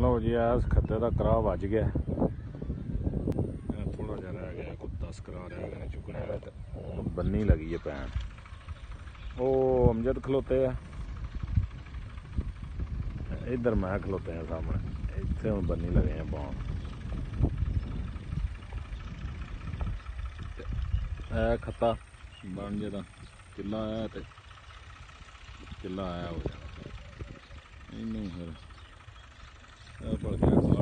ਲਓ ਜੀ ਇਸ ਖੱਤੇ ਦਾ ਕਰਾ ਵੱਜ ਗਿਆ ਥੋੜਾ ਜਿਹਾ ਰਹਿ ਗਿਆ ਕੋਈ 10 ਕਰਾ ਰਹਿ ਗਏ ਨੇ ਚੁੱਕਣੇ ਵਾਲੇ ਤੇ ਹੁਣ ਬੰਨੀ ਲੱਗੀ ਹੈ ਪੈਣ ਉਹ ਅਮਜਦ ਖਲੋਤੇ ਆ ਇੱਧਰ ਮੈਂ ਖਲੋਤੇ ਆ ਸਾਹਮਣੇ ਇੱਥੇ ਹੁਣ ਬੰਨੀ ਲਗੇ ਆ ਪਾਉਣ ਤੇ ਇਹ ਖੱਤਾ ਬਣ ਜਿਹੜਾ ਕਿੱਲਾ ਆਇਆ ਤੇ ਕਿੱਲਾ ਆਇਆ ਹੋ ਜਾਣਾ ਇਹਨੂੰ ਫਿਰ Uh, no,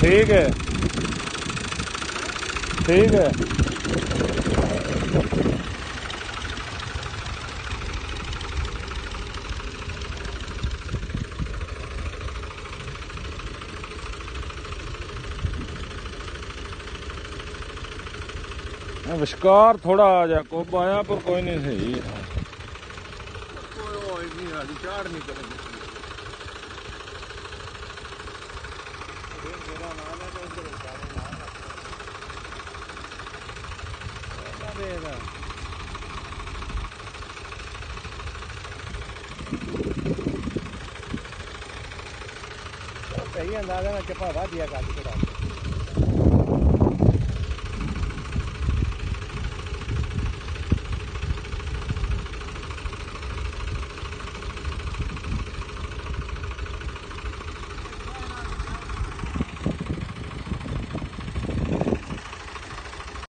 ठीक है। ठीक है। विश्कार थोड़ा आ जा आया पर कोई नहीं सही। ਚਾੜ carretera. Ahí andaba que para